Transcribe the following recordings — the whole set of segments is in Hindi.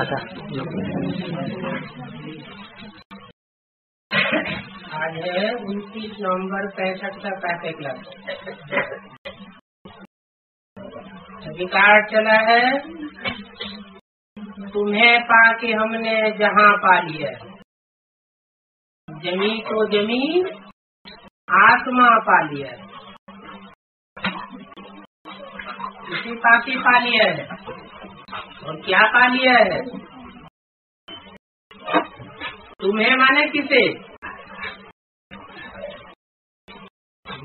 अच्छा। आज है उनतीस नवंबर पैंसठ का पैसे क्लब। रिकॉर्ड चला है। तुम्हें पाके हमने जहाँ पा लिया जमी तो जमी, आत्मा पा लिया इसी पाके पा लिया है। और क्या पा लिया है? तुम्हें माने किसे?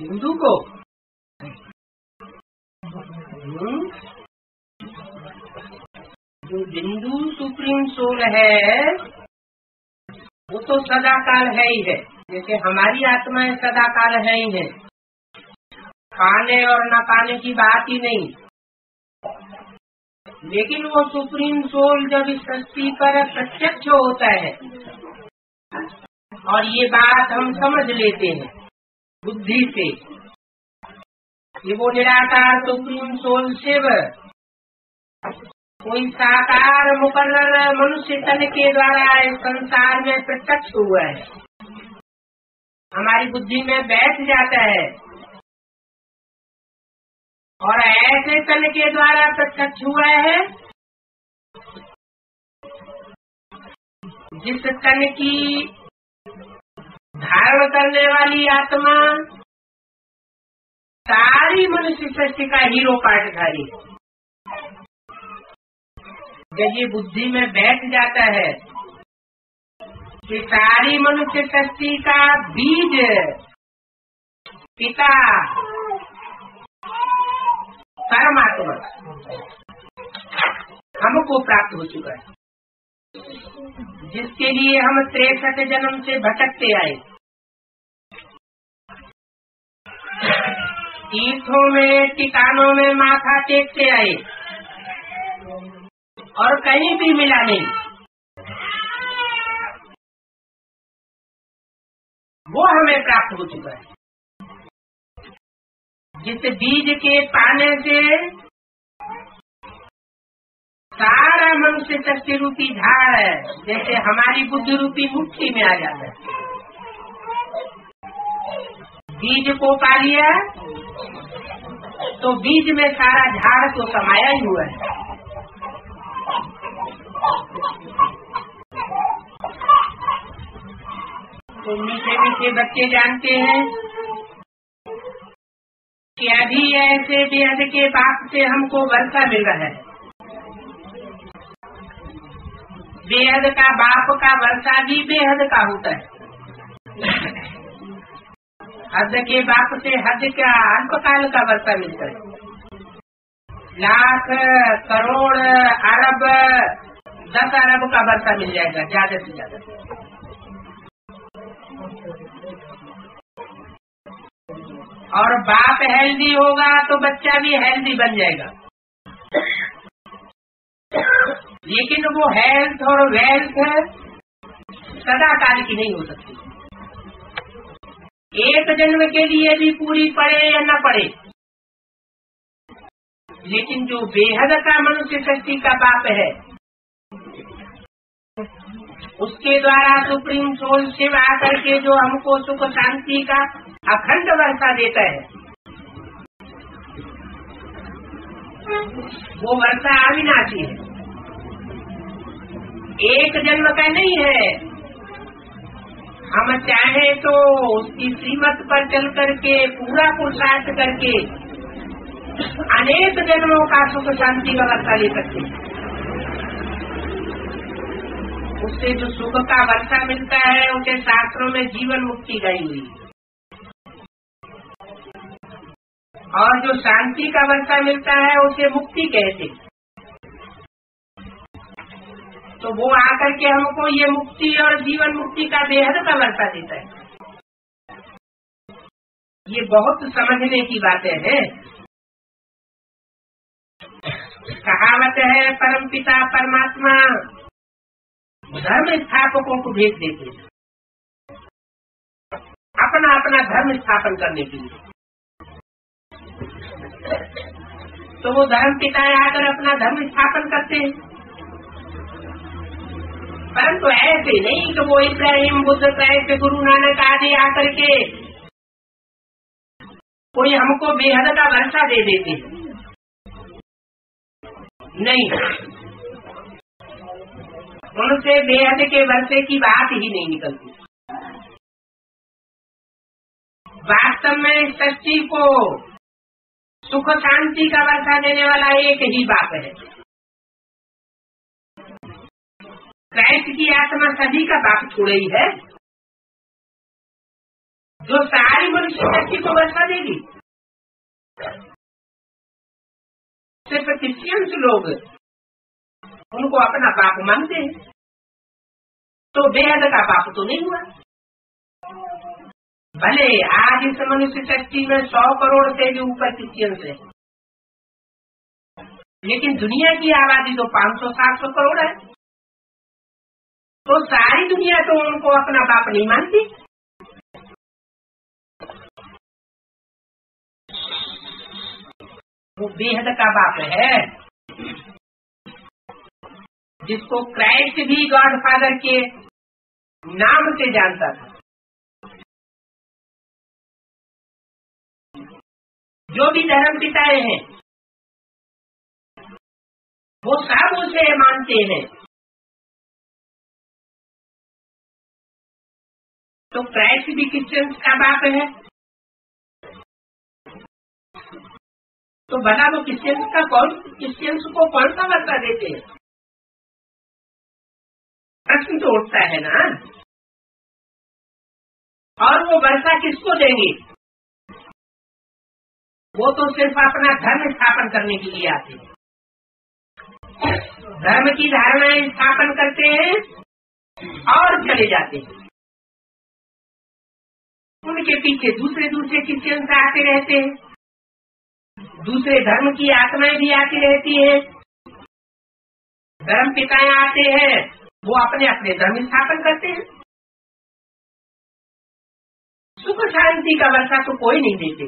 हिंदू को। हम्म? जो बिंदु सुप्रीम सोल है, वो तो सदाकाल है ही है। जैसे हमारी आत्माएँ सदाकाल है ही है। पाने और न पाने की बात ही नहीं। लेकिन वो सुप्रीम सोल जब इस सृष्टि पर प्रत्यक्ष होता है, और ये बात हम समझ लेते हैं बुद्धि से ये वो निराकार सुप्रीम सोल शिव, कोई साकार मुकर्र मनुष्य तन के द्वारा इस संसार में प्रत्यक्ष हुआ है। हमारी बुद्धि में बैठ जाता है। और ऐसे तन के द्वारा प्रत्यक्ष हुआ है। जिस तन की धारण करने वाली आत्मा सारी मनुष्य सृष्टि का हीरो पाठधारी जब ये बुद्धि में बैठ जाता है कि सारी मनुष्य सृष्टि का बीज पिता परमात्मा। हमको प्राप्त हो चुका है। जिसके लिए हम तिरसठ जन्म से भटकते आए। तीर्थों में टिकानों में माथा टेकते आए। और कहीं भी मिला नहीं। वो हमें प्राप्त हो चुका है। जिस बीज के पाने से सारा मनुष्य शक्ति रूपी झाड़ है। जैसे हमारी बुद्धि रूपी मुट्ठी में आ जाता है। बीज को पा लिया तो बीज में सारा झाड़ तो समाया ही हुआ है। तो मीठे मीठे बच्चे जानते हैं कि अभी ऐसे बेहद के बाप से हमको वर्षा मिल रहा है। बेहद का बाप का वर्षा भी बेहद का होता है। हद के बाप से हद का अल्पकाल का वर्षा मिलता है। लाख, करोड़, अरब, दस अरब का वर्षा मिल जाएगा, ज़्यादा से ज़्यादा। और बाप हेल्दी होगा तो बच्चा भी हेल्दी बन जाएगा। लेकिन वो हेल्थ और वेल्थ सदा काल की नहीं हो सकती। एक जन्म के लिए भी पूरी पड़े या न पड़े लेकिन जो बेहद का मनुष्य शक्ति का बाप है उसके द्वारा सुप्रीम सोल शिव आकर के जो हमको सुख शांति का अखंड वर्षा देता है, वो वर्षा अविनाशी है। एक जन्म का नहीं है। हम चाहे तो उसकी सीमत पर चल करके, पूरा पुरुषार्थ करके अनेक जन्मों का सुख शांति का वर्षा ले सकते हैं। उससे जो सुख का वर्षा मिलता है उसे शास्त्रों में जीवन मुक्ति गई हुई। और जो शांति का वर्षा मिलता है, उसे मुक्ति कहते तो वो आकर के हमको ये मुक्ति और जीवन मुक्ति का बेहद का वर्षा देता है। ये बहुत समझने की बातें हैं। कहावत है परम पिता परमात्मा। धर्म स्थापकों को भेज देते अपना अपना धर्म स्थापन करने के लिए। तो वो धर्म पिताएँ आकर अपना धर्म स्थापन करते हैं। परंतु ऐसे नहीं कि वो इब्राहिम, बुद्ध क्राइस्ट गुरु नानक आदि आकर के कोई हमको बेहद का वर्षा दे देते नहीं। उनसे बेहद के वर्षे की बात ही नहीं निकलती। वास्तव में सृष्टि को सुख शांति का वर्षा देने वाला एक ही बात है। क्राइस्ट की आत्मा सभी का बाप छोड़ ही है। जो सारी मनुष्य शक्ति को वर्षा देगी। सिर्फ़ क्रिश्चियंस लोग उनको अपना पाप मानते हैं तो बेहद का पाप तो नहीं हुआ भले आज इस मनुष्य शक्ति में सौ करोड़ से भी ऊपर क्रिश्चियंस है लेकिन दुनिया की आबादी तो पाँच सौ सात सौ करोड़ है तो सारी दुनिया तो उनको अपना बाप नहीं मानती वो बेहद का बाप है जिसको क्राइस्ट भी गॉड फादर के नाम से जानता था। जो भी धर्म पिताए हैं, वो सब उसे मानते हैं। तो क्राइस्ट भी क्रिश्चियंस का बाप है। तो बना वो क्रिश्चियंस का कौन क्रिश्चियंस को कौन सा वर्षा देते हैं? प्रश्न तो उठता है ना? और वो वर्षा किसको देंगे? वो तो सिर्फ़ अपना धर्म स्थापन करने के लिए आते हैं। धर्म की धारणाएँ स्थापन करते हैं और चले जाते हैं। उनके पीछे दूसरे दूसरे क्रिश्चियंस आते रहते हैं? दूसरे धर्म की आत्माएँ भी आती रहती है। धर्म पिताएँ आते हैं। वो अपने अपने धर्म स्थापन करते हैं। सुख शांति का वर्षा तो कोई नहीं देते।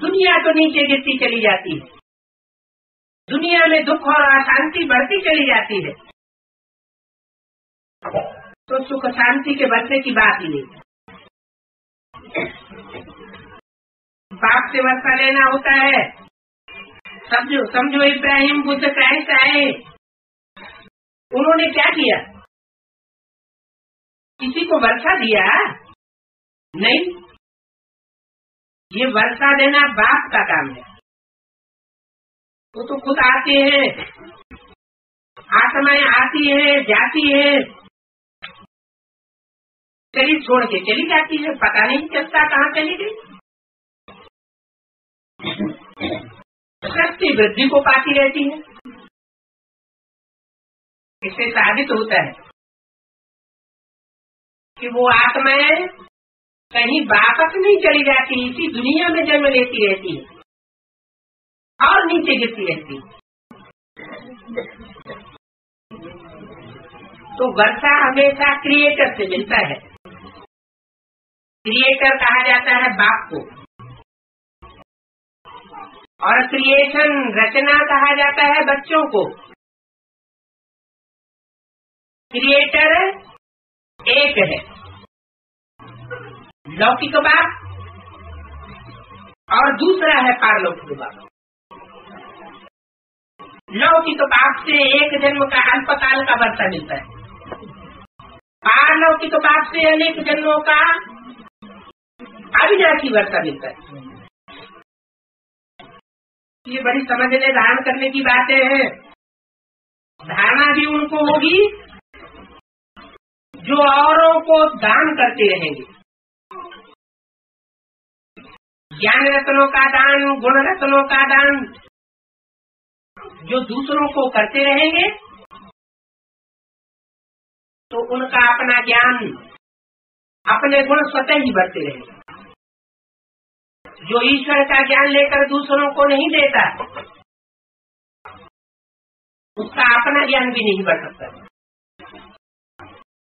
दुनिया तो नीचे गिरती चली जाती है। दुनिया में दुख और अशांति बढ़ती चली जाती है। तो सुख शांति के वर्षे की बात ही नहीं। बाप से वर्षा लेना होता है। समझो समझो इब्राहिम बुद्ध क्राइस्ट आए उन्होंने क्या किया? किसी को वर्षा दिया नहीं। ये वर्षा देना बाप का काम है। वो तो खुद आते हैं। आत्माएँ आती है, जाती है। शरीर छोड़ के चली जाती है। पता नहीं चलता कहाँ चली गई। शक्ति वृद्धि को पाती रहती है। इससे साबित होता है। कि वो आत्माएँ कहीं वापस नहीं चली जाती, इसी दुनिया में जन्म लेती रहती है। और नीचे गिरती रहती तो वर्षा हमेशा क्रिएटर से मिलता है। क्रिएटर कहा जाता है बाप को। और क्रिएशन रचना कहा जाता है बच्चों को। क्रिएटर एक है। लौकिक बात और दूसरा है पारलौकिक बात। लौकिक बाप से एक जन्म का अल्पकाल का वर्षा मिलता है। पारलौकिक बाप से अनेक जन्मों का अविनाशी वर्षा मिलता है। ये बड़ी समझने धारण करने की बातें हैं। धारणा भी उनको होगी। जो औरों को दान करते रहेंगे। ज्ञान रत्नों का दान, गुण रत्नों का दान जो दूसरों को करते रहेंगे तो उनका अपना ज्ञान, अपने गुण स्वतः ही बढ़ते रहेंगे। जो ईश्वर का ज्ञान लेकर दूसरों को नहीं देता, उसका अपना ज्ञान भी नहीं बढ़ सकता।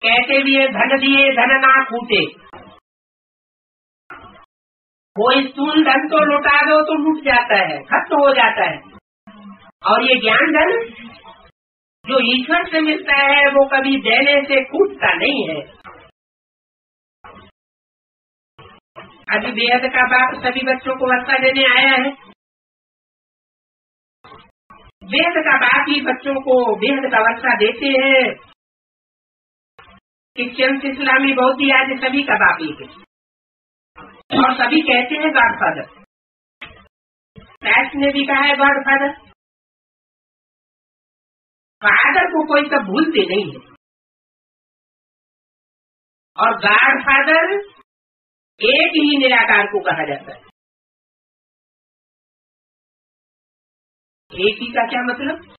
कहते भी है, धन दिए, धन ना कूटे। कोई स्थूल धन तो लुटा दो तो लुट जाता है, खत्म हो जाता है। और ये ज्ञान धन, जो ईश्वर से मिलता है, वो कभी देने से कूटता नहीं है। अभी बेहद का बाप सभी बच्चों को वर्षा देने आया है। बेहद का बाप ही बच्चों को बेहद का वर्षा देते हैं। क्रिश्चियन इस्लामी बहुत ही आज सभी का बाप ही है और सभी कहते हैं गॉड फादर। ने भी कहा है गॉड फादर। फादर को कोई सब भूलते नहीं है। और गॉड फादर एक ही निराकार को कहा जाता है। एक ही का क्या मतलब?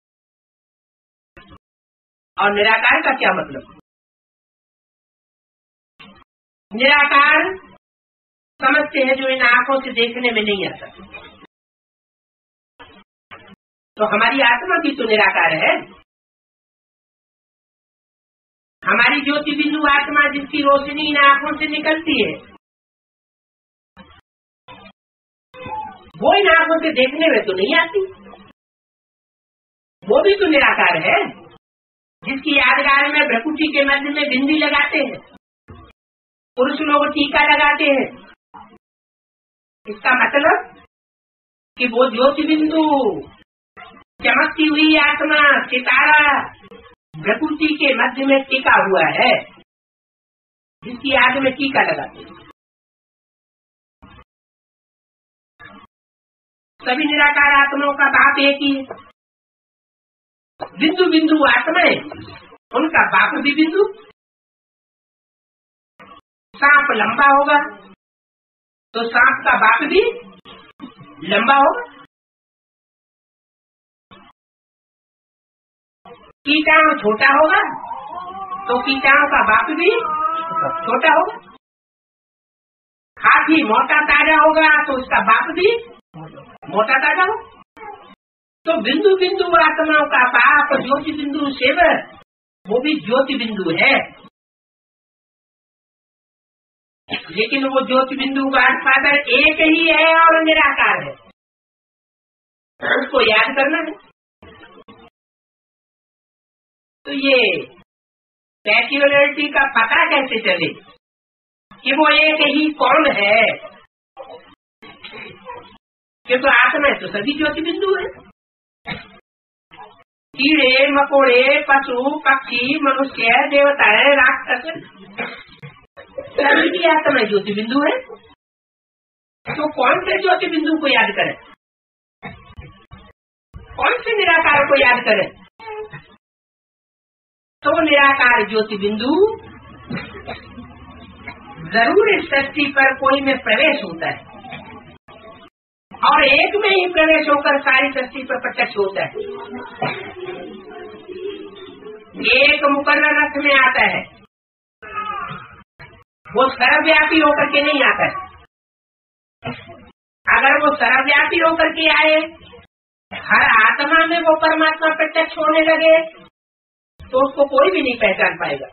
और निराकार का क्या मतलब? निराकार समझते हैं जो इन आँखों से देखने में नहीं आता। तो हमारी आत्मा भी तो निराकार है। हमारी ज्योति बिंदु आत्मा जिसकी रोशनी इन आँखों से निकलती है, वो इन आँखों से देखने में तो नहीं आती। वो भी तो निराकार है, जिसकी यादगार में भ्रकुटी के मध्य में बिंदी लगाते हैं। पुरुष लोग टीका लगाते हैं। इसका मतलब कि वो ज्योति बिंदु चमकती हुई आत्मा, सितारा, प्रकृति के मध्य में टीका हुआ है। जिसकी आग में टीका लगाते सभी निराकार आत्माओं का बाप एक ही है। बिंदु बिंदु आत्माएँ, उनका बाप भी बिंदु सांप लंबा होगा तो सांप का बाप भी लंबा होगा। कीटाणु छोटा होगा तो कीटाणु का बाप भी छोटा होगा। हाथी मोटा ताज़ा होगा तो उसका बाप भी मोटा ताज़ा हो तो बिंदु बिंदु आत्माओं का बाप, ज्योति बिंदु सेवर वो भी ज्योति बिंदु है। लेकिन वो ज्योति बिंदु गॉड फादर एक ही है और निराकार है। उसको याद करना है। तो ये सेक्युलरिटी का पता कैसे चले? कि वो एक ही कौन है? कि तो आत्मा तो सभी ज्योति बिंदु है। कीड़े, मकोड़े, पशु, पक्षी, मनुष्य, देवताएँ, राक्षस। सभी की आत्मा ज्योति बिंदु है तो कौन से ज्योति बिंदु को याद करें कौन से निराकार को याद करें तो निराकार ज्योति बिंदु ज़रूर इस सृष्टि पर कोई में प्रवेश होता है और एक में ही प्रवेश होकर सारी सृष्टि पर प्रत्यक्ष होता है एक मुकर्र रथ में आता है वो सर्वव्यापी होकर के नहीं आता है। अगर वो सर्वव्यापी होकर के आए, हर आत्मा में वो परमात्मा प्रत्यक्ष होने लगे तो उसको कोई भी नहीं पहचान पाएगा।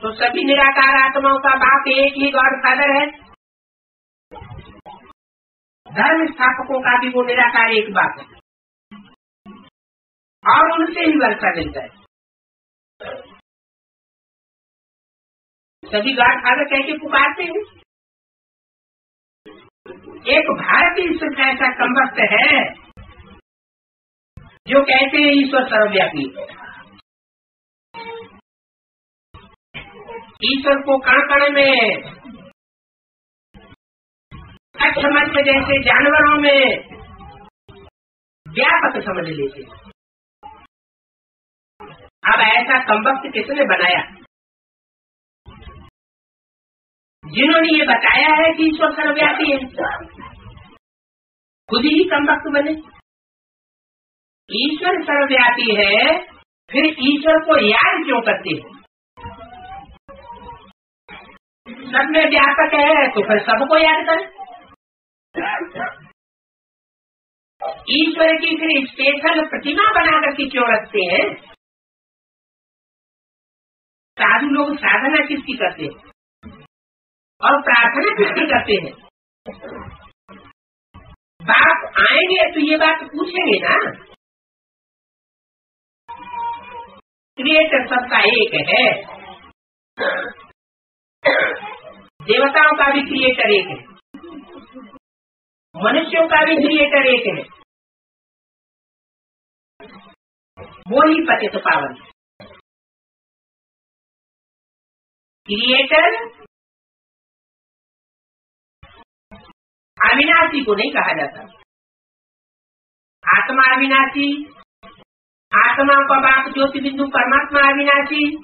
तो सभी निराकार आत्माओं का बाप एक ही गॉड फादर है। धर्म स्थापकों का भी वो निराकार एक बाप है। और उनसे ही वर्षा मिलता है। सभी गॉड फादर कह के पुकारते हैं। एक भारतीय ऐसा कमबख्त है, जो कहते हैं ईश्वर सर्वव्यापी। ईश्वर को कण कण में अच्छ जैसे जानवरों में व्यापक समझ लेते अब ऐसा कम्बक्त किसने बनाया? जिन्होंने ये बताया है कि ईश्वर सर्वव्यापी है। खुद ही कम्बक्त बने। ईश्वर सर्वव्यापी है, फिर ईश्वर को याद क्यों करते हैं? सब में व्यापक है तो फिर सबको याद करें। ईश्वर की फिर स्पेशल प्रतिमा बना करके क्यों रखते हैं? साधु लोग साधना किसकी करते हैं? और प्रार्थना किसकी करते हैं? बाप आएँगे तो ये बात पूछेंगे ना। क्रिएटर सबका एक है। देवताओं का भी क्रिएटर एक है। मनुष्यों का भी क्रिएटर एक है। वो ही पते तो पावन। क्रिएटर अविनाशी को नहीं कहा जाता। आत्मा अविनाशी। आत्मा का बाप ज्योति बिंदु परमात्मा अविनाशी।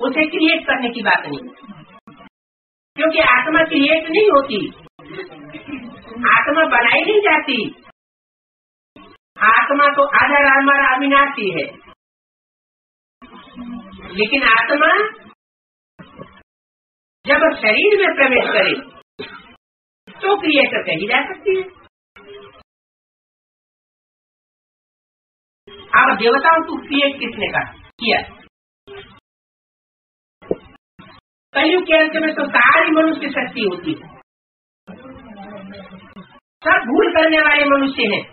उसे क्रिएट करने की बात नहीं क्योंकि आत्मा क्रिएट नहीं होती। आत्मा बनाई नहीं जाती। आत्मा तो आधार हमारा अविनाशी है। लेकिन आत्मा जब शरीर में प्रवेश करे तो क्रिएटर कही जा सकती है। अब देवताओं को क्रिएट किसने का किया। कलयुग के अंत में तो सारी मनुष्य शक्ति होती है। सब भूल करने वाले मनुष्य हैं।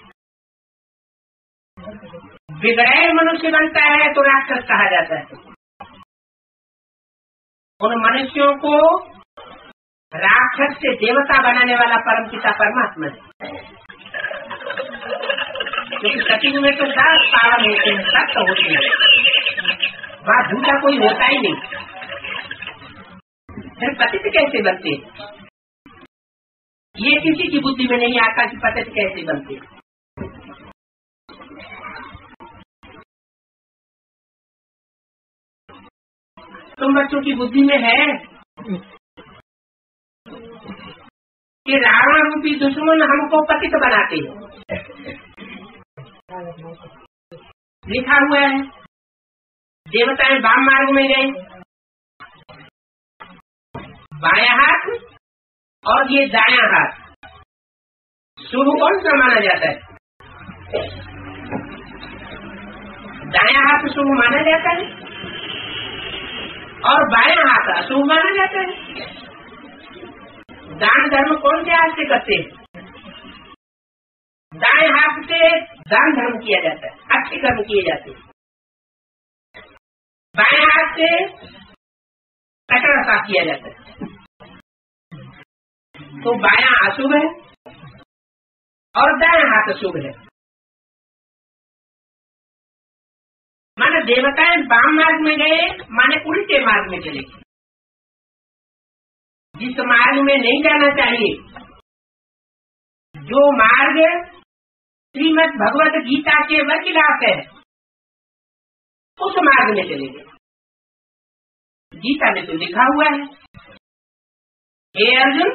बिगड़े मनुष्य बनता है तो राक्षस कहा जाता है। उन मनुष्यों को राक्षस से देवता बनाने वाला परम पिता परमात्मा है। क्योंकि सचिव में तो सात पावन होते हैं सत्य तो होते हैं। वहाँ झूठा कोई होता ही नहीं। फिर पतित कैसे बनते? ये किसी की बुद्धि में नहीं आता कि पतित कैसे बनते। तुम बच्चों की बुद्धि में है? कि रावण रूपी दुश्मन हमको पतित बनाते हैं। लिखा हुआ है, देवताएँ वाम मार्ग में गए। बाया हाथ और ये दाया हाथ। शुभ कौन सा माना जाता है? दाया हाथ शुभ माना जाता है? और बाया हाथ अशुभ माना जाता है। दान धर्म कौन से हाथ से करते हैं? दाएँ हाथ से दान धर्म किया जाता है, अच्छे कर्म किए जाते हैं। बाएँ हाथ से कचरा साफ़ किया जाता है। तो बाया अशुभ है, और दाया हाथ अशुभ है। माने देवताएँ वाम मार्ग में गए, माने उल्टे मार्ग में चले गए। जिस मार्ग में नहीं जाना चाहिए, जो मार्ग श्रीमद भगवत गीता के वकीलात है, उस मार्ग में चले गए। गीता में तो लिखा हुआ है, हे अर्जुन,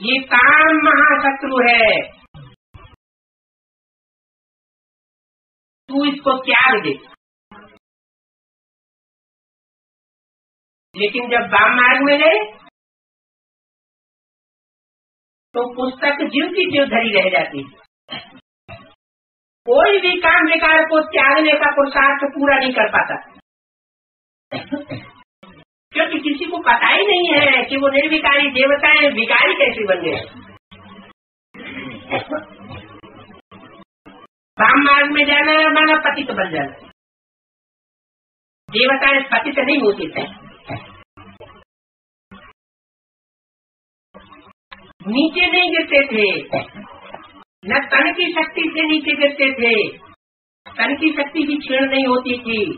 ये काम महाशत्रु है तू इसको त्याग दे? लेकिन जब वाम मार्ग में गए तो पुस्तक जीव की जीव धरी रह जाती कोई भी काम विकार को त्यागने का पुरुषार्थ पूरा नहीं कर पाता। क्योंकि किसी को पता ही नहीं है कि वो निर्विकारी देवताएँ विकारी कैसे बन गए। वाम मार्ग में जाना है, माना पतित बन जाना देवताएँ पतित नहीं होती थे नीचे नहीं गिरते थे। न तन की शक्ति से नीचे गिरते थे। तन की शक्ति भी क्षीण नहीं होती थी।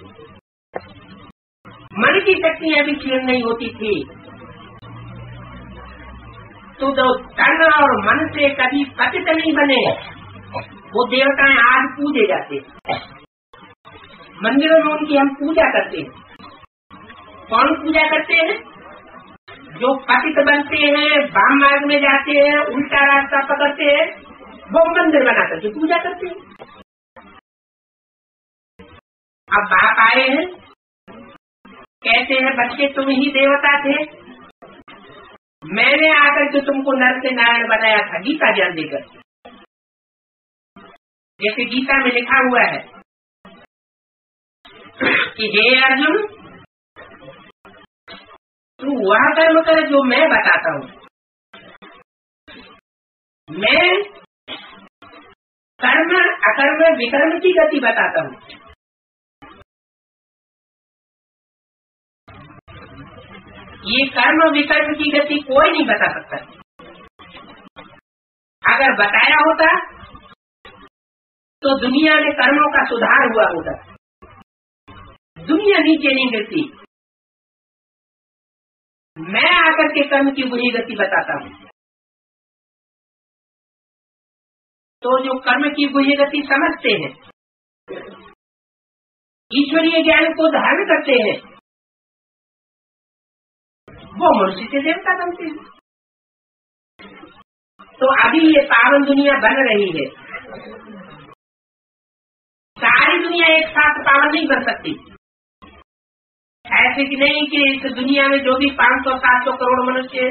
मन की शक्तियाँ भी क्षीण नहीं होती थी। तो तन और मन से कभी पतित नहीं बने। वो देवताएँ आज पूजे जाते मंदिरों में उनकी हम पूजा करते हैं। कौन पूजा करते हैं? जो पतित बनते हैं वाम मार्ग में जाते हैं, उल्टा रास्ता पकड़ते हैं, वो मंदिर बना करके पूजा करते हैं। अब बाप आए हैं। कहते हैं, बच्चे, तुम ही देवता थे। मैंने आकर के तुमको नर से नारायण बनाया था, गीता ज्ञान देकर। जैसे गीता में लिखा हुआ है कि हे अर्जुन, तू वह कर्म कर जो मैं बताता हूँ। मैं कर्म, अकर्म, विकर्म की गति बताता हूँ। ये कर्म, विकर्म की गति कोई नहीं बता सकता। अगर बताया होता तो दुनिया में कर्मों का सुधार हुआ होता दुनिया नीचे नहीं गिरती। मैं आकर के कर्म की बुरी गति बताता हूँ। तो जो कर्म की बुरी गति समझते हैं, ईश्वरीय ज्ञान को धारण करते हैं, वो मनुष्य से देवता बनते हैं। तो अभी ये पावन दुनिया बन रही है। सारी दुनिया एक साथ पावन नहीं बन सकती। ऐसे कि नहीं कि इस दुनिया में जो भी पाँच सौ, सात सौ करोड़ मनुष्य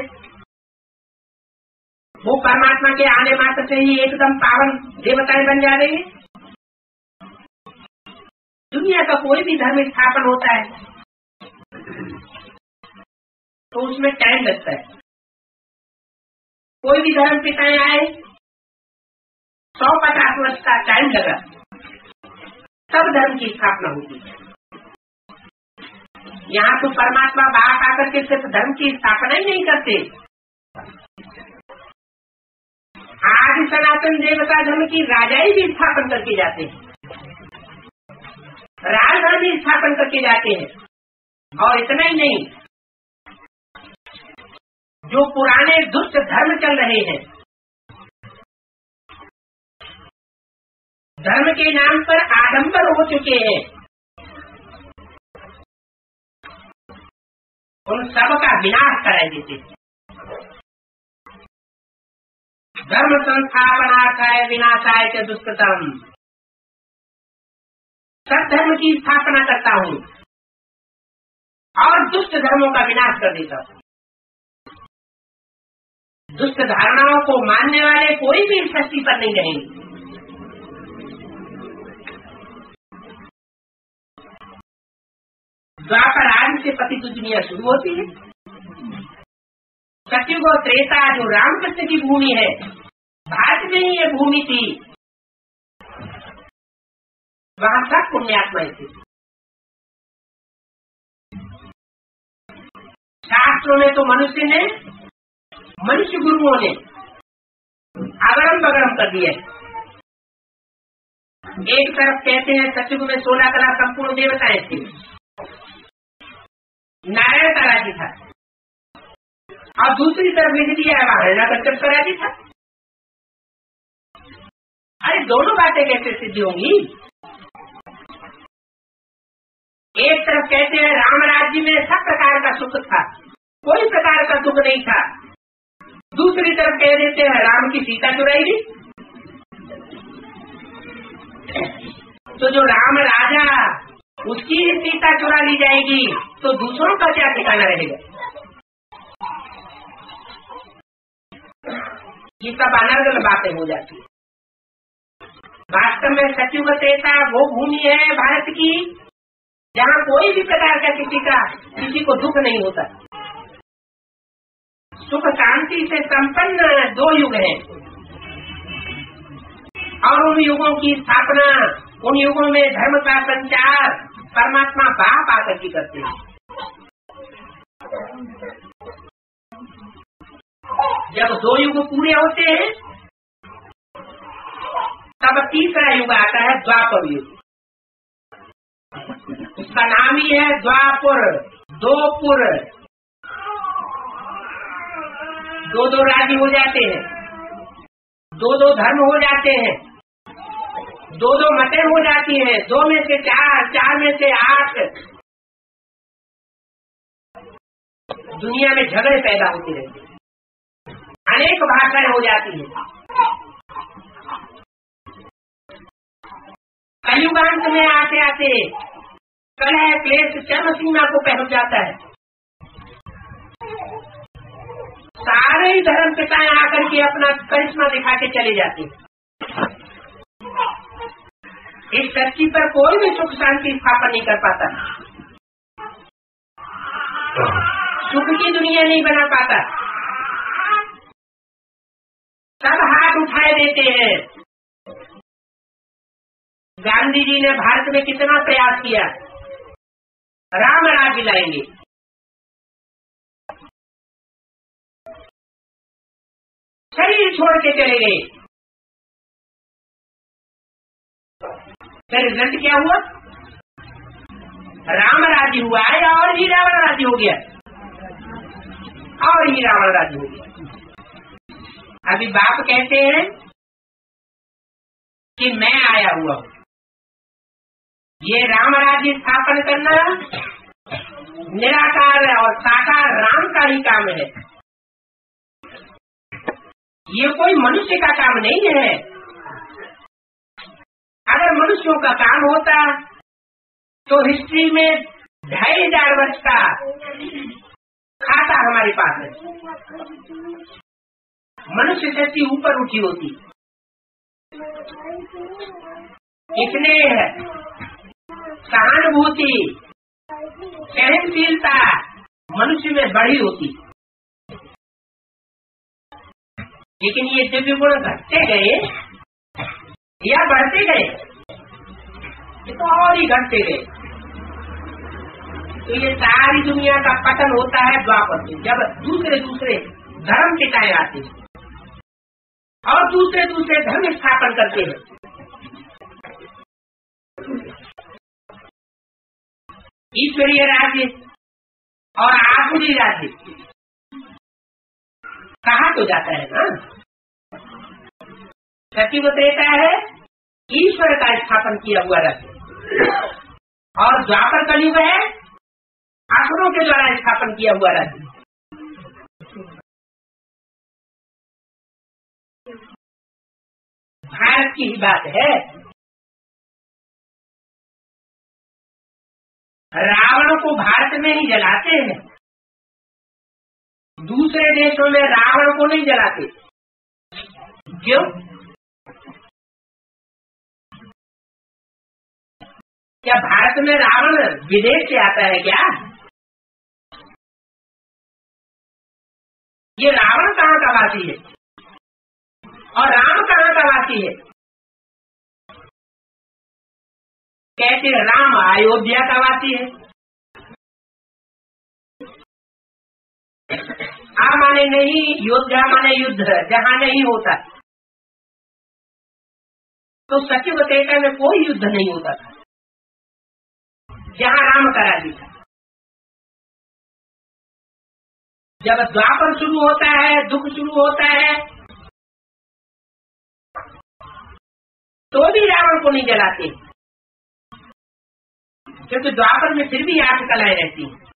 वो परमात्मा के आने मात्र से ही एकदम पावन देवताएँ बन जा रही दुनिया का कोई भी धर्म स्थापन होता है तो उसमें टाइम लगता है। कोई भी धर्म पिताएँ आए, सौ पचास वर्ष का टाइम लगा। तब धर्म की स्थापना होगी यहाँ तो परमात्मा बाहर आकर के सिर्फ़ धर्म की स्थापना ही नहीं करते। आज सनातन देवता धर्म की राजाई भी स्थापन करके जाते हैं। राजधर्म भी स्थापन करके जाते हैं। और इतना ही नहीं, जो पुराने दुष्ट धर्म चल रहे हैं धर्म के नाम पर आडंबर हो चुके हैं। उन सब का विनाश कराए देते धर्म संस्थापना संस्थापनार्थाय विनाशाय के सब धर्म की स्थापना करता हूँ। और दुष्ट धर्मों का विनाश कर देता हूँ। दुष्ट धारणाओं को मानने वाले कोई भी सृष्टि पर नहीं रहेंगे। द्वापर आदि से पति की दुनिया शुरू होती है। सत्युग और त्रेता जो रामकृष्ण की भूमि है, भारत में ही ये भूमि थी। वहाँ सब पुण्यात्मा थे। शास्त्रों में तो मनुष्य ने मनुष्य गुरुओं ने अगरम बगरम कर दिया एक तरफ़ कहते हैं, सचिव में सोलह कला संपूर्ण देवताएँ थे। नारायण का राज्य था। और दूसरी तरफ़ लिख दिया है हरणा कश्यप का राज्य था। अरे दोनों बातें कैसे सिद्धि होंगी? एक तरफ़ कहते हैं, राम राज्य में सब प्रकार का सुख था, कोई प्रकार का सुख नहीं था। दूसरी तरफ़ कह देते हैं, राम की सीता चुराई चुराएगी तो जो राम राजा उसकी सीता चुरा ली जाएगी तो दूसरों का क्या ठिकाना रहेगा? ये सब अनर्गल बातें हो जाती वास्तव में सचिव त्रेता वो भूमि है भारत की, जहाँ कोई भी प्रकार का किसी का, किसी को दुख नहीं होता। सुख शांति से संपन्न दो युग हैं। और उन युगों की स्थापना, उन युगों में धर्म का संचार परमात्मा बाप आकर की करते हैं। जब दो युग पूरे होते हैं, तब तीसरा युग आता है द्वापर युग। उसका नाम ही है द्वापुर, दोपुर। दो दो राज्य हो जाते हैं। दो दो धर्म हो जाते हैं। दो दो मतें हो जाती हैं। दो में से चार चार में से आठ। दुनिया में झगड़े पैदा होते रहते अनेक भाषाएँ हो जाती हैं। कलयुगांत में आते आते कलह, क्लेश, चरम सीमा को पहुँच जाता है। सारे ही धर्म पिताएँ आकर के अपना करिश्मा दिखा के चले जाते इस धरती पर कोई भी सुख शांति स्थापन नहीं कर पाता। सुख की दुनिया नहीं बना पाता। सब हाथ उठाए देते हैं। गांधी जी ने भारत में कितना प्रयास किया। राम राज्य लाएँगे शरीर छोड़ के चले गए। फिर रिज़ल्ट क्या हुआ? राम राज्य हुआ है और ही रावण राज्य हो गया। और ही रावण राज्य हो गया। अभी बाप कहते हैं कि मैं आया हुआ हूँ। ये राम राज्य स्थापन करना निराकार और साकार राम का ही काम है। ये कोई मनुष्य का काम नहीं है। अगर मनुष्यों का काम होता तो हिस्ट्री में ढाई हज़ार वर्ष का खाता हमारे पास है। मनुष्य शक्ति ऊपर उठी होती। इतने सहानुभूति, सहनशीलता मनुष्य में बढ़ी होती। लेकिन ये दिव्य गुण घटते गए या बढ़ते गए। ये तो और ही घटते गए। तो ये सारी दुनिया का पतन होता है द्वापर से। जब दूसरे दूसरे धर्म टिकाए आते हैं, और दूसरे दूसरे धर्म स्थापन करते हैं। ईश्वरीय राज्य और आसुरी राज्य। कहा तो जाता है ना? सचिव त्रेता है। ईश्वर का स्थापन किया हुआ राज्य और द्वापर कलयुग है आसुरों के द्वारा स्थापन किया हुआ राज्य भारत की ही बात है। रावण को भारत में ही जलाते हैं। दूसरे देशों में रावण को नहीं जलाते। क्यों? क्या भारत में रावण विदेश से आता है क्या? ये रावण कहाँ का वासी है? और राम कहाँ का वासी है? कहते राम अयोध्या का वासी है? आ माने नहीं, योद्धा माने युद्ध, जहाँ नहीं होता। तो सचिव तेता में कोई युद्ध नहीं होता था। जहाँ राम का राज्य था। जब द्वापर शुरू होता है, दुख शुरू होता है तो भी रावण को नहीं जलाते। क्योंकि द्वापर में फिर भी आठ कलाएँ रहती हैं।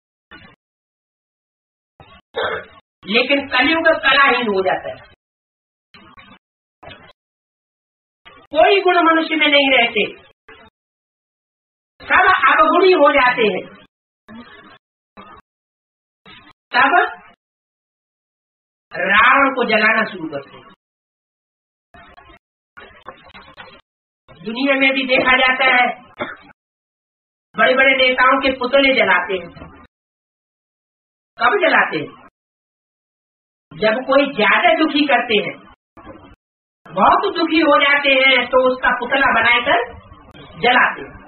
लेकिन कलयुग कलाहीन हो जाता है। कोई गुण मनुष्य में नहीं रहते। अवगुणी हो जाते हैं। तब रावण को जलाना शुरू करते हैं। दुनिया में भी देखा जाता है बड़े बड़े नेताओं के पुतले जलाते हैं। कब जलाते हैं? जब कोई ज़्यादा दुखी करते हैं, बहुत दुखी हो जाते हैं तो उसका पुतला बनाकर जलाते हैं।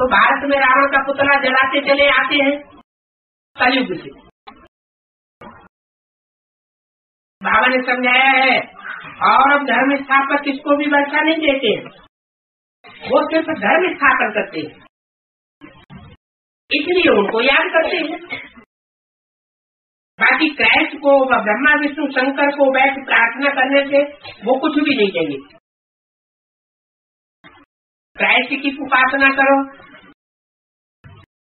तो भारत में रावण का पुतला जलाते चले आते हैं, कलयुग से। बाबा ने समझाया है, और अब धर्म स्थापक किसको भी वर्षा नहीं देते वो सिर्फ़ धर्म स्थापन करते हैं। इसलिए उनको याद करते हैं। बाकी क्राइस्ट को ब्रह्मा, विष्णु, शंकर को बैठ प्रार्थना करने से वो कुछ भी नहीं चाहिए क्रैश की उपासना करो।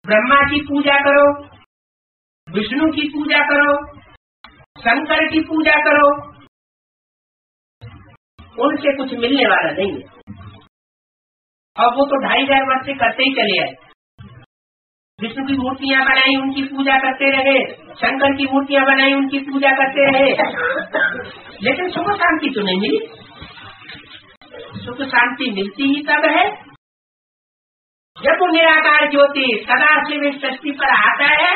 ब्रह्मा की पूजा करो। विष्णु की पूजा करो। शंकर की पूजा करो। उनसे कुछ मिलने वाला नहीं है। और वो तो ढाई हज़ार वर्ष से करते ही चले आए। विष्णु की मूर्तियाँ बनाई, उनकी पूजा करते रहे। शंकर की मूर्तियाँ बनाई, उनकी पूजा करते रहे। लेकिन सुख शांति तो नहीं मिली। सुख शांति मिलती ही तब है। जब वो निराकार ज्योति सदा से शिव सृष्टि पर आता है,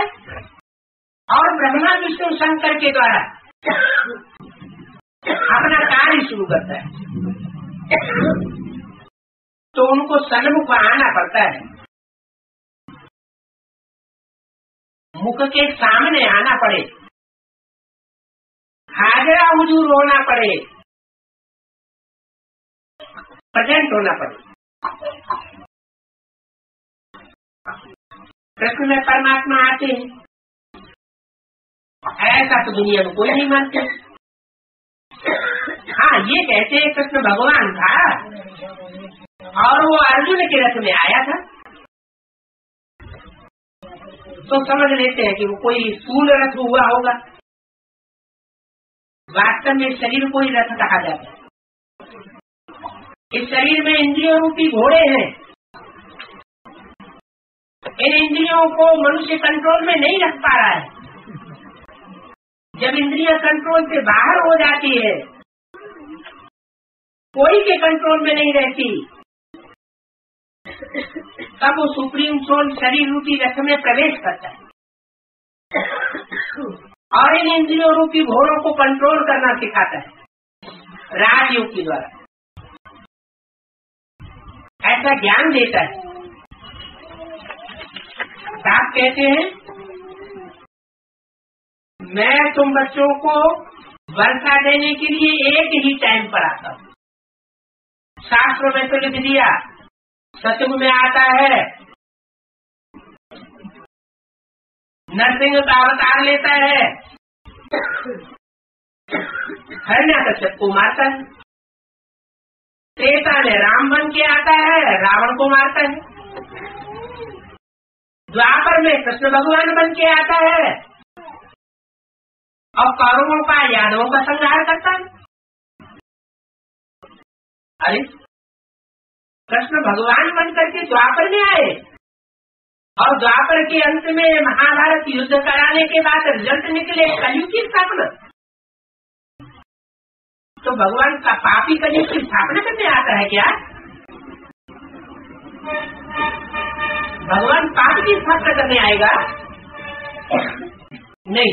और ब्रह्मा, विष्णु, शंकर के द्वारा अपना कार्य शुरू करता है तो उनको सन्मुख आना पड़ता है। मुख के सामने आना पड़े, हाजरा हुजूर होना पड़े प्रेजेंट होना पड़े। कृष्ण में परमात्मा आते हैं। ऐसा तो दुनिया में कोई नहीं मानते। हाँ ये कहते हैं कृष्ण भगवान था और वो अर्जुन के रथ में आया था। तो समझ लेते हैं कि वो कोई स्थूल रथ हुआ होगा। वास्तव में शरीर को ही रथ कहा जाता है। इस शरीर में इंद्रियों रूपी घोड़े हैं। इन इंद्रियों को मनुष्य कंट्रोल में नहीं रख पा रहा है। जब इंद्रिया कंट्रोल से बाहर हो जाती है, कोई के कंट्रोल में नहीं रहती। तब वो सुप्रीम सोल शरीर रूपी रथ में प्रवेश करता है। और इन इंद्रियों रूपी घोड़ों को कंट्रोल करना सिखाता है। राजयोग के द्वारा। ऐसा ज्ञान देता है। साहब कहते हैं, मैं तुम बच्चों को वर्षा देने के लिए एक ही टाइम पर आता हूँ। शास्त्र में तो लिख दिया सतयुग में आता है। नरसिंह का अवतार लेता है। हरण्या कश्यप को मारता है में राम बन के आता है, रावण को मारता है। द्वापर में कृष्ण भगवान बन के आता है। और कौरवों का यादवों का संहार करता है। अरे, कृष्ण भगवान बन करके द्वापर में आए। और द्वापर के अंत में महाभारत युद्ध कराने के बाद रिज़ल्ट निकले कलयुग की स्थापना। तो भगवान का पापी कलयुग की स्थापना करने आता है क्या? भगवान पाप की स्थापना करने आएगा? नहीं।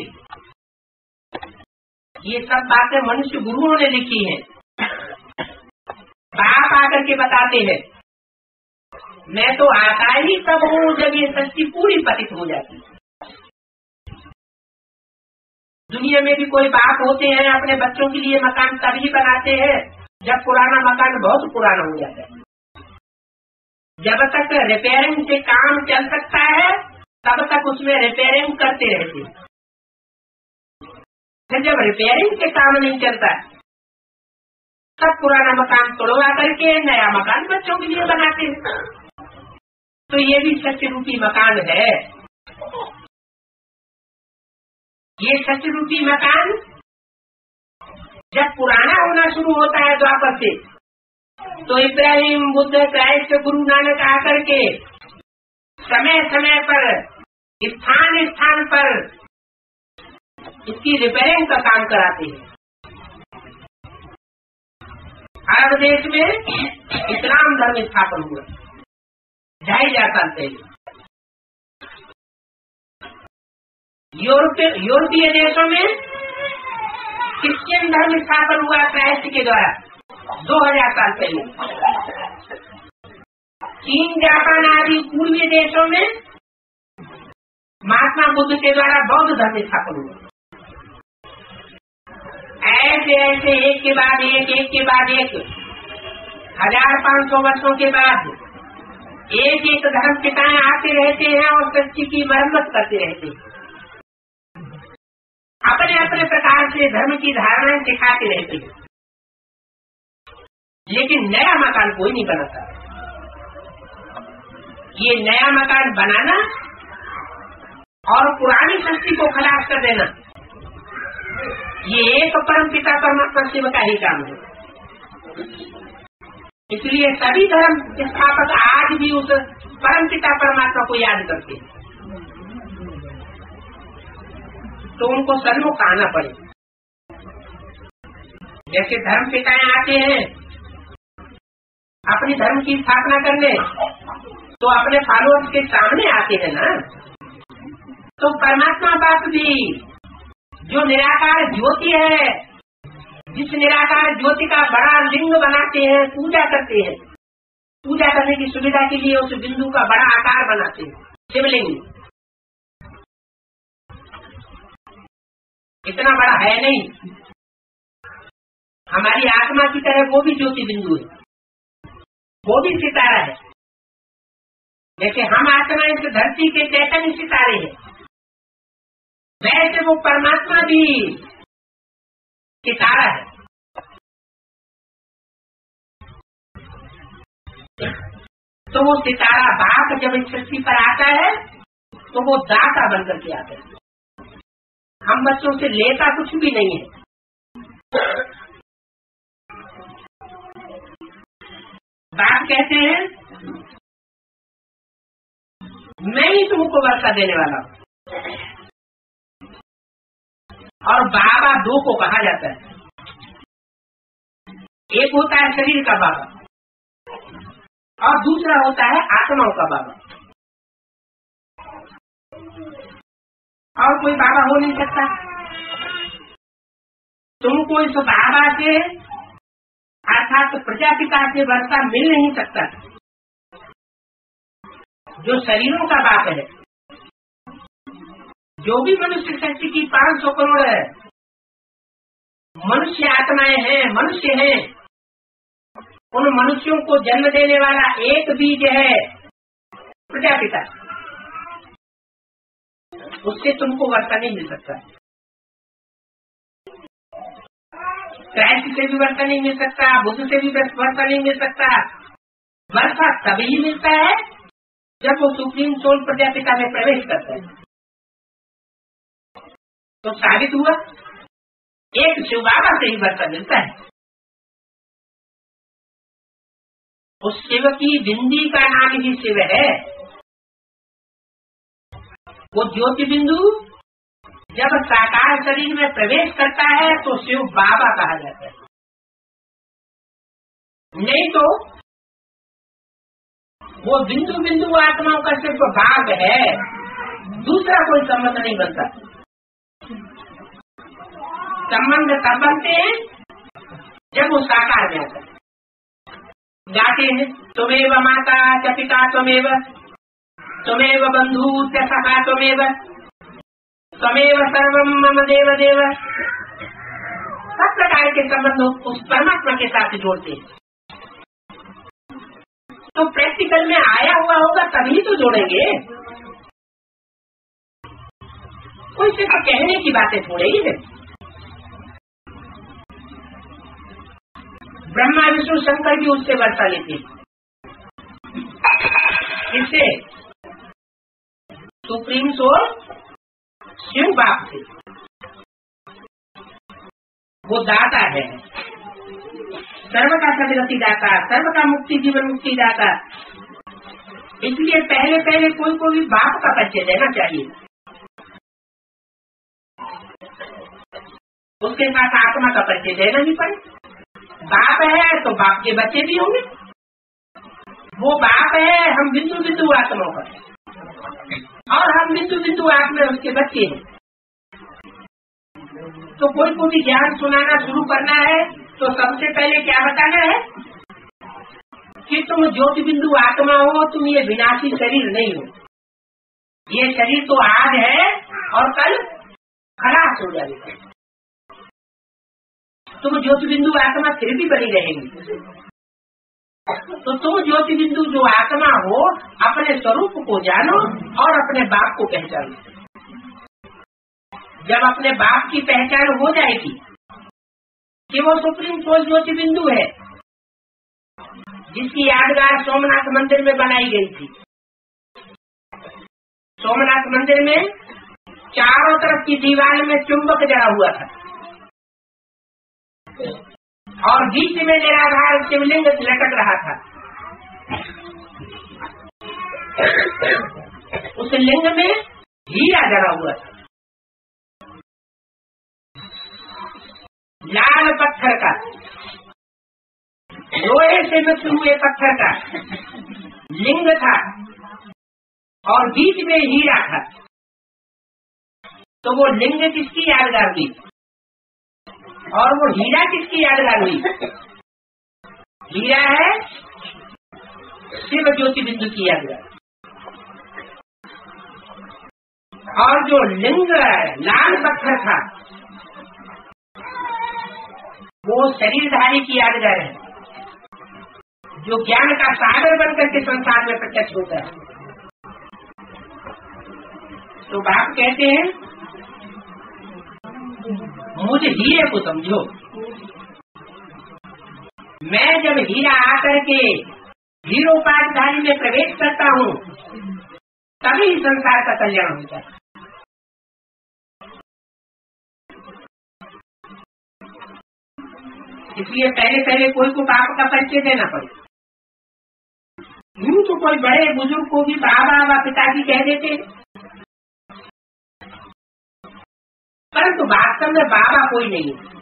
ये सब बातें मनुष्य गुरुओं ने लिखी है। बाप आकर के बताते हैं। मैं तो आता ही तब हूँ जब ये सृष्टि पूरी पतित हो जाती दुनिया में भी कोई बाप होते हैं, अपने बच्चों के लिए मकान तभी बनाते हैं, जब पुराना मकान बहुत पुराना हो जाता है। जब तक रिपेयरिंग से काम चल सकता है, तब तक उसमें रिपेयरिंग करते रहते फिर जब रिपेयरिंग से काम नहीं चलता, तब पुराना मकान तोड़वा करके नया मकान बच्चों के लिए बनाते हैं। तो ये भी सत्य रूपी मकान है। ये सत्य रूपी मकान जब पुराना होना शुरू होता है द्वापर से तो इब्राहिम बुद्ध क्राइस्ट गुरु नानक आकर के समय समय पर, स्थान स्थान पर इसकी रिपेयरिंग का काम कराते हैं। अरब देश में इस्लाम धर्म स्थापन हुआ। ढाई हज़ार साल पहले यूरोपीय देशों में क्रिश्चियन धर्म स्थापन हुआ क्राइस्ट के द्वारा, दो हज़ार साल पहले। चीन, जापान आदि पूर्वी देशों में महात्मा बुद्ध के द्वारा बौद्ध धर्म स्थापन हुआ। ऐसे ऐसे, एक के बाद एक एक के बाद एक, हज़ार पाँच सौ वर्षों के बाद एक एक धर्म पिताएँ आते रहते हैं और सच्ची की मरम्मत करते रहते हैं। अपने अपने प्रकार से धर्म की धारणाएँ सिखाते रहते हैं। लेकिन नया मकान कोई नहीं बनाता। ये नया मकान बनाना और पुरानी सृष्टि को खलास कर देना, ये एक परम पिता परमात्मा शिव का ही काम है। इसलिए सभी धर्म स्थापक आज भी उस परम पिता परमात्मा को याद करते तो उनको सन्मुख आना पड़े। जैसे धर्म पिताएँ आते हैं, अपनी धर्म की स्थापना करने तो अपने फॉलोअर्स के सामने आते हैं ना। तो परमात्मा बाप भी, जो निराकार ज्योति है, जिस निराकार ज्योति का बड़ा लिंग बनाते हैं, पूजा करते हैं, पूजा करने की सुविधा के लिए उस बिंदु का बड़ा आकार बनाते हैं, शिवलिंग। इतना बड़ा है नहीं। हमारी आत्मा की तरह वो भी ज्योति बिंदु है। वो भी सितारा है। जैसे हम आत्मा इस धरती के चैतन्य सितारे हैं। वैसे वो परमात्मा भी सितारा है। तो वो सितारा बाप जब इस सृष्टि पर आता है तो वो दाता बनकर के आता है। हम बच्चों से लेता कुछ भी नहीं है। बाप कहते हैं, मैं ही तुमको वर्षा देने वाला और बाबा दो को कहा जाता है। एक होता है शरीर का बाबा, और दूसरा होता है आत्माओं का बाबा। और कोई बाबा हो नहीं सकता। तुमको इस बाबा से, अर्थात प्रजापिता से वर्षा मिल नहीं सकता। जो शरीरों का बाप है, जो भी मनुष्य शक्ति की पाँच सौ करोड़ है, मनुष्य आत्माएँ हैं, मनुष्य हैं, उन मनुष्यों को जन्म देने वाला एक बीज है प्रजापिता। उससे तुमको वर्षा नहीं मिल सकता। क्राइस्ट से भी वर्षा नहीं मिल सकता, बुद्ध से भी वर्षा नहीं मिल सकता। वर्षा तभी मिलता है जब वो सुप्रीम सोल प्रजापिता में प्रवेश करता है। तो साबित हुआ, एक शिव से ही वर्षा मिलता है। उस शिव की बिंदी का नाम ही शिव है। वो ज्योति बिंदु जब साकार शरीर में प्रवेश करता है तो शिव बाबा कहा जाता है। नहीं तो वो बिंदु बिंदु आत्माओं का सिर्फ़ भाग है, दूसरा कोई संबंध नहीं बनता। संबंध तब बनते हैं जब वो साकार में आता गाते हैं तुम्हें माता च पिता त्वमेव त्वमेव च सखा त्वमेव। त्वमेव सर्वम मम देव देव सब प्रकार के संबंध उस परमात्मा के साथ जोड़ते। तो प्रैक्टिकल में आया हुआ होगा, तभी तो जोड़ेंगे। कोई सिर्फ़ कहने की बातें थोड़े ही है ब्रह्मा, विष्णु, शंकर भी उससे वर्षा लेते। इससे सुप्रीम सोल शिव बाप थे वो दाता है। सर्व का सदगति दाता, सर्व का मुक्ति जीवन मुक्ति दाता। इसलिए पहले पहले कोई को भी बाप का परिचय देना चाहिए। उसके साथ आत्मा का परिचय देना ही पड़े। बाप है तो बाप के बच्चे भी होंगे। वो बाप है, हम बिंदु बिंदु आत्मा पर। और हम बिंदु बिंदु आत्मा उसके बच्चे हैं। तो कोई को भी ज्ञान सुनाना शुरू करना है तो सबसे पहले क्या बताना है? कि तुम ज्योति बिंदु आत्मा हो, तुम ये विनाशी शरीर नहीं हो। ये शरीर तो आज है और कल खराब हो जाएगा। तुम ज्योति बिंदु आत्मा फिर भी बनी रहेंगी। तो तुम ज्योति बिंदु जो आत्मा हो, अपने स्वरूप को जानो और अपने बाप को पहचानो। जब अपने बाप की पहचान हो जाएगी कि वो सुप्रीम सोल ज्योति बिंदु है, जिसकी यादगार सोमनाथ मंदिर में बनाई गई थी। सोमनाथ मंदिर में चारों तरफ़ की दीवार में चुंबक जड़ा हुआ था। और बीच में निराधार शिवलिंग लटक रहा था। उस लिंग में हीरा जड़ा हुआ था। लाल पत्थर का। लोहे से मिक्स हुए पत्थर का। लिंग था। और बीच में हीरा था। तो वो लिंग किसकी यादगार हुई और वो हीरा किसकी याद यादगार हुई हीरा है शिव ज्योति बिंदु की यादगार और जो लिंग लाल पत्थर था, वो शरीरधारी की यादगार है, जो ज्ञान का सागर बनकर के संसार में प्रत्यक्ष होता है। तो बाप कहते हैं मुझे हीरे को समझो। मैं जब हीरा आकर के हीरोपाधारी में प्रवेश करता हूँ, तभी संसार का कल्याण होता है। इसलिए पहले पहले कोई को पाप का परिचय देना पड़े। यूँ तो कोई बड़े बुज़ुर्ग को भी बाबा व पिताजी कह देते। में बाबा कोई नहीं है।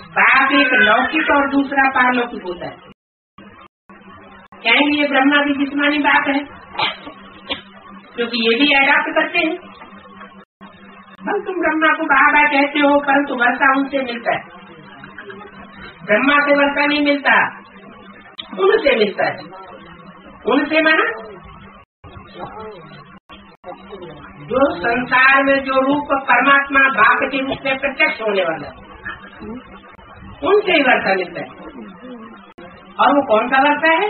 बाप एक लौकिक और दूसरा पारलौकिक होता है। कहेंगे, ये ब्रह्मा की जिसमानी बात है। क्योंकि ये भी एडाप्ट करते हैं। हम तुम ब्रह्मा को बाबा कहते हो, परंतु वर्षा उनसे मिलता है। ब्रह्मा से वर्षा नहीं मिलता, उनसे मिलता है। उनसे माना? जो संसार में जो रूप परमात्मा बाप के रूप में प्रत्यक्ष होने वाला उनसे ही वर्षा मिलता है। और वो कौन सा वर्षा है?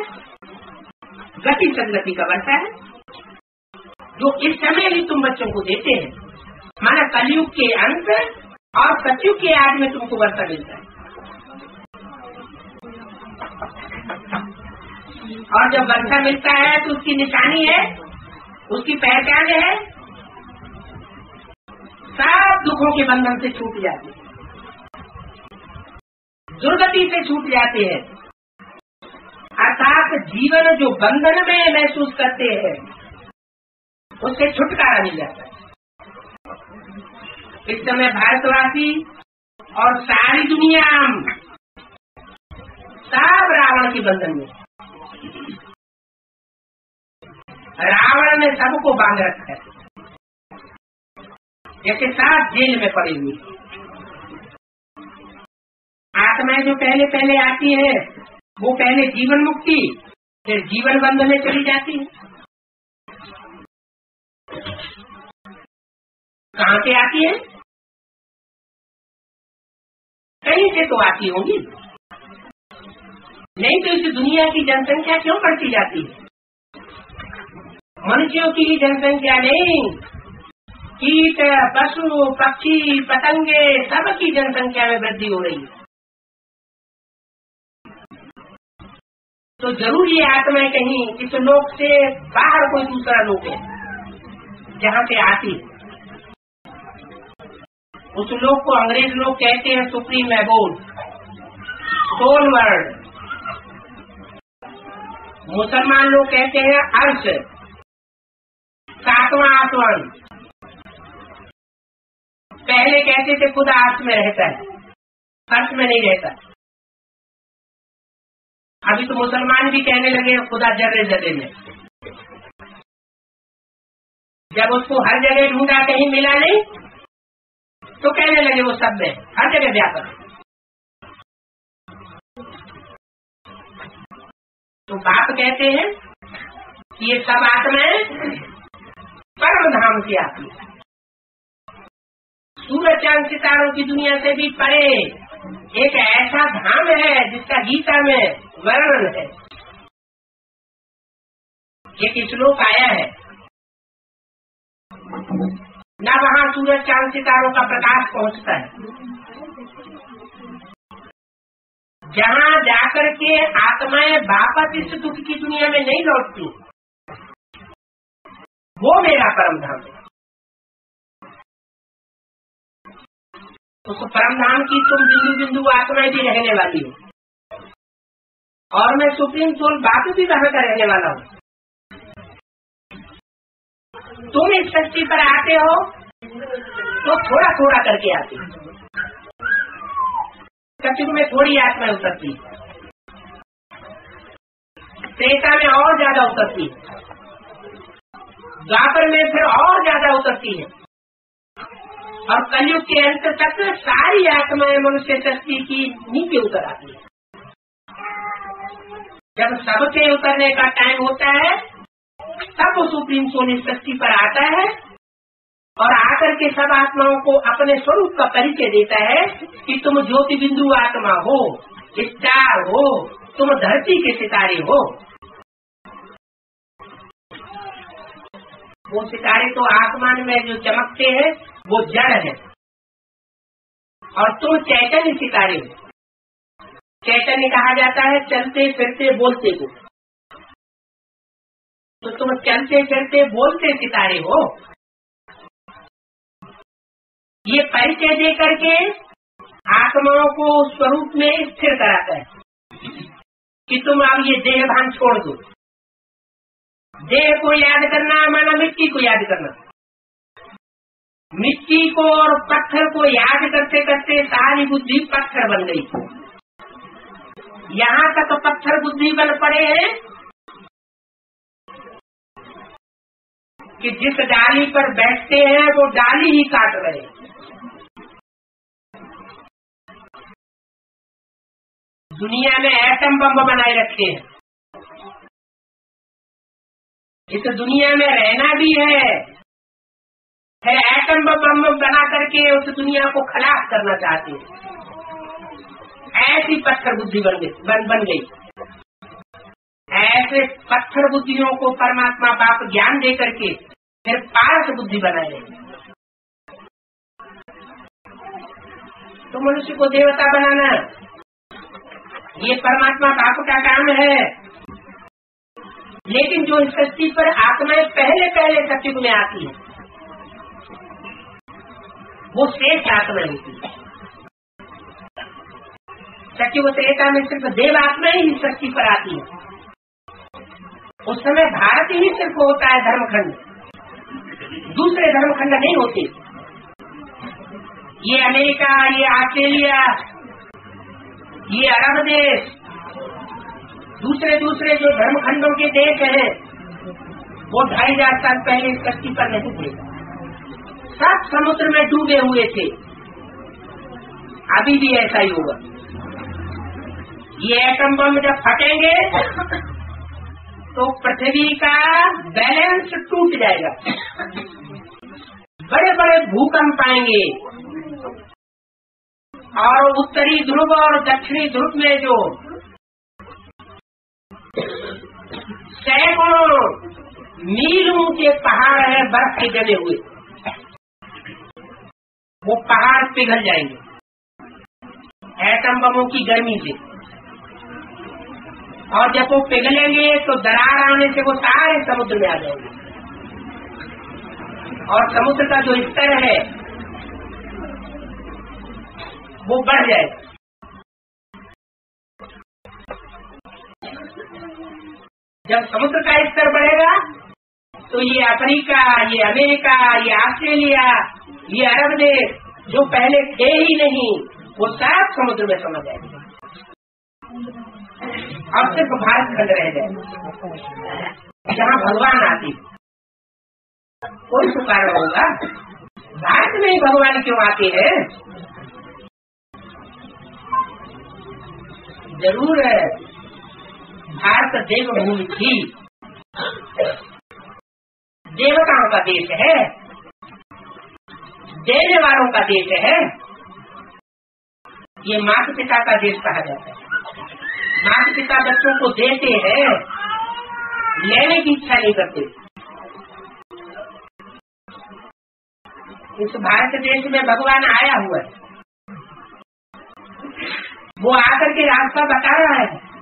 गति संगति का वर्षा है। जो इस समय भी तुम बच्चों को देते हैं, माना कलयुग के अंत और सतयुग के आग में तुमको वर्षा मिलता है। और जब वर्षा मिलता है तो उसकी निशानी है उसकी पहचान है? सब दुखों के बंधन से छूट जाती है। दुर्गति से छूट जाते हैं। अर्थात जीवन जो बंधन में महसूस करते हैं, उससे छुटकारा मिल जाता है। इस समय भारतवासी और सारी दुनिया सब रावण के बंधन में। रावण ने सबको बाँध रखा है। जैसे सात जेल में पड़ी हुई। आत्माएँ जो पहले पहले आती है, वो पहले जीवन मुक्ति, फिर जीवन बंध में चली जाती है। कहाँ से आती है? कहीं से तो आती होगी। नहीं तो इस दुनिया की जनसंख्या क्यों बढ़ती जाती है? मनुष्यों की ही जनसंख्या नहीं। कीट, पशु, पक्षी, पतंगे, सबकी जनसंख्या में वृद्धि हो रही है। तो ज़रूर ये आत्माएँ कहीं, इस लोक से बाहर कोई दूसरा लोक है, जहाँ से आती उस लोक को अंग्रेज़ लोग कहते हैं सुप्रीम एबोर्ड सोल वर्ल्ड मुसलमान लोग कहते हैं अर्श। सातवां आसमान पहले कहते थे, खुदा अर्थ में रहता है। अर्थ में नहीं रहता। अभी तो मुसलमान भी कहने लगे खुदा जगह जर्रे में। जब उसको हर जगह ढूंढा, कहीं मिला नहीं तो कहने लगे वो सब में, हर जगह व्यापक। तो बाप कहते हैं कि ये सब आत्माएँ परम धाम से आती है। सूरज चाँद सितारों की दुनिया से भी परे एक ऐसा धाम है जिसका गीता में वर्णन है। एक श्लोक आया है। न वहाँ सूरज चाँद सितारों का प्रकाश पहुँचता है। जहाँ जाकर के आत्माएँ वापस इस दुख की दुनिया में नहीं लौटती वो मेरा परम धाम है। उस परम धाम की तुम बिंदु बिंदु आत्माएँ भी रहने वाली हो। और मैं सुप्रीम सोल बात भी वहाँ का रहने वाला हूँ। तुम इस शक्ति पर आते हो तो थोड़ा थोड़ा करके आते हो। में थोड़ी आत्मा उतरती। त्रेता में और ज़्यादा उतरती। द्वापर में फिर और ज़्यादा उतरती है। और कलयुग के अंत तक सारी आत्माएँ मनुष्य शक्ति की नीचे उतर आती है। जब सबके उतरने का टाइम होता है, तब वो सुप्रीम सोनी शक्ति पर आता है और आकर के सब आत्माओं को अपने स्वरूप का परिचय देता है कि तुम ज्योति बिंदु आत्मा हो स्टार हो, तुम धरती के सितारे हो। वो सितारे तो आसमान में जो चमकते हैं, वो जड़ है। और तुम चैतन्य सितारे हो। चैतन्य कहा जाता है, चलते फिरते बोलते को। तो तुम चलते फिरते बोलते सितारे हो। ये परिचय दे करके आत्माओं को स्वरूप में स्थिर कराता है कि तुम अब ये देह भान छोड़ दो। देह को याद करना, माना मिट्टी को याद करना। मिट्टी को और पत्थर को याद करते करते सारी बुद्धि पत्थर बन गई। यहाँ तक पत्थर बुद्धि बन पड़े हैं कि जिस डाली पर बैठते हैं, वो डाली ही काट रहे दुनिया में एटम बम बनाए रखे हैं। इस दुनिया में रहना भी है। है एटम बम बना करके उस दुनिया को खलास करना चाहते हैं। ऐसी पत्थर बुद्धि बन गई बन, बन गई। ऐसे पत्थर बुद्धियों को परमात्मा बाप ज्ञान दे करके फिर पारस बुद्धि बनाए तो मनुष्य को देवता बनाना ये परमात्मा बाप का काम है। लेकिन जो सृष्टि पर आत्माएँ पहले पहले सत्युग में आती है, वो श्रेष्ठ आत्मा होती है। सत्युग त्रेता में सिर्फ़ देव आत्मा ही सृष्टि पर आती है। उस समय भारत ही सिर्फ़ होता है धर्मखंड। दूसरे धर्मखंड नहीं होते। ये अमेरिका, ये ऑस्ट्रेलिया, ये अरब देश दूसरे दूसरे जो धर्म खंडों के देश हैं, वो ढाई हज़ार साल पहले इस कश्ती पर नहीं थे सब समुद्र में डूबे हुए थे। अभी भी ऐसा ही होगा। ये एटम बम जब फटेंगे तो पृथ्वी का बैलेंस टूट जाएगा। बड़े बड़े भूकंप आएँगे। और उत्तरी ध्रुव और दक्षिणी ध्रुव में जो सैकड़ों मील ऊँचे पहाड़ है, बर्फ़ के जले हुए। वो पहाड़ पिघल जाएँगे। एटम बमों की गर्मी से। और जब वो पिघलेंगे तो दरार आने से वो सारे समुद्र में आ जाएँगे। और समुद्र का जो स्तर है, वो बढ़ जाएगा। जब समुद्र का स्तर बढ़ेगा तो ये अफ्रीका, ये अमेरिका, ये ऑस्ट्रेलिया, ये अरब देश, जो पहले थे ही नहीं, वो सब समुद्र में समझ जाएँगे। अब सिर्फ़ भारत खंड रह जाए जहाँ भगवान आती। कोई कारण होगा। भारत में ही भगवान क्यों आते हैं? ज़रूर है। भारत देवभूमि थी। देवताओं का देश है। देने वालों का देश है। ये माता पिता का देश कहा जाता है। माता पिता बच्चों को देते हैं, लेने की इच्छा नहीं करते। इस भारत देश में भगवान आया हुआ है। वो आकर के रास्ता बता रहा है।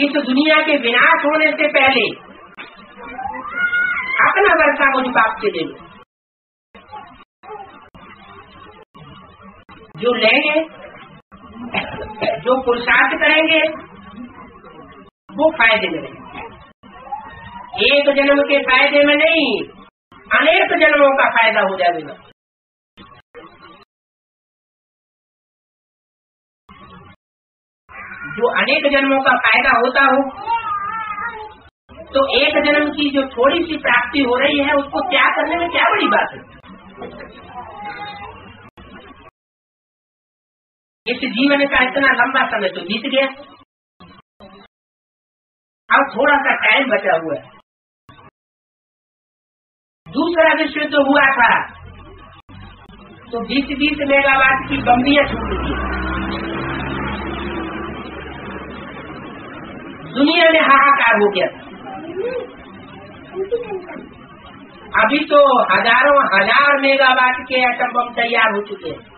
इस दुनिया के विनाश होने से पहले अपना वर्षा मुझ बाप से दे जो लेंगे, जो पुरुषार्थ करेंगे, वो फ़ायदे में एक जन्म के फ़ायदे में नहीं, अनेक जन्मों का फ़ायदा हो जाएगा। जो अनेक जन्मों का फ़ायदा होता हो तो एक जन्म की जो थोड़ी सी प्राप्ति हो रही है, उसको त्याग करने में क्या बड़ी बात है? इस जीवन का इतना लंबा समय तो बीत गया। अब थोड़ा सा टाइम बचा हुआ है। दूसरा विश्व तो हुआ था। तो बीस बीस मेगावाट की बम्बियाँ छूट गई। दुनिया में हाहाकार हो गया अभी तो हज़ारों, हज़ार मेगावाट के एटम बम तैयार हो चुके हैं।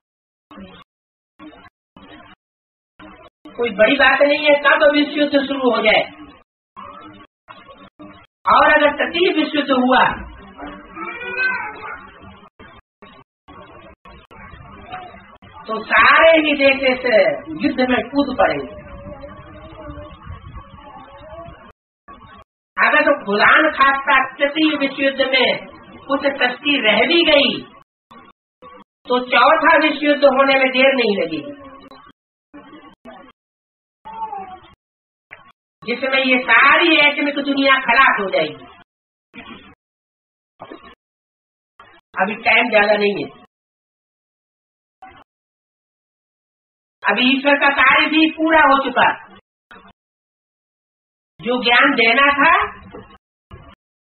कोई बड़ी बात नहीं है तब विश्व युद्ध शुरू हो जाए और अगर तकलीफ़ विश्व युद्ध हुआ तो सारे ही देश इस युद्ध में कूद पड़ेंगे तो खासा तृतीय विश्व युद्ध में कुछ शक्ति रह भी गई तो चौथा विश्व युद्ध होने में देर नहीं लगी। जिसमें ये सारी एटमिक दुनिया खराब हो जाएगी। अभी टाइम ज़्यादा नहीं है। अभी ईश्वर का कार्य भी पूरा हो चुका। जो ज्ञान देना था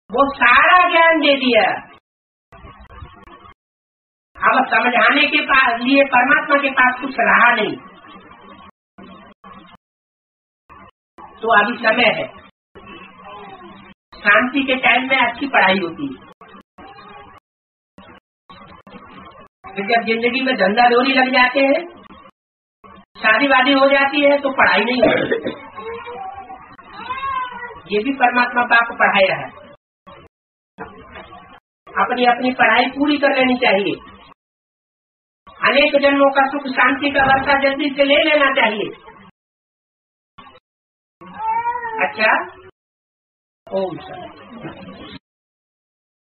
वो सारा ज्ञान दे दिया। अब समझाने के पास, लिए परमात्मा के पास कुछ रहा नहीं। तो अभी समय है। शांति के टाइम में अच्छी पढ़ाई होती है। जब ज़िंदगी में धंधा डोरी लग जाते हैं शादी वादी हो जाती है तो पढ़ाई नहीं होती। ये भी परमात्मा बाप रहा है। अपनी अपनी पढ़ाई पूरी कर लेनी चाहिए। अनेक जन्मों का सुख शांति का वर्षा जल्दी से ले लेना चाहिए। अच्छा? ओम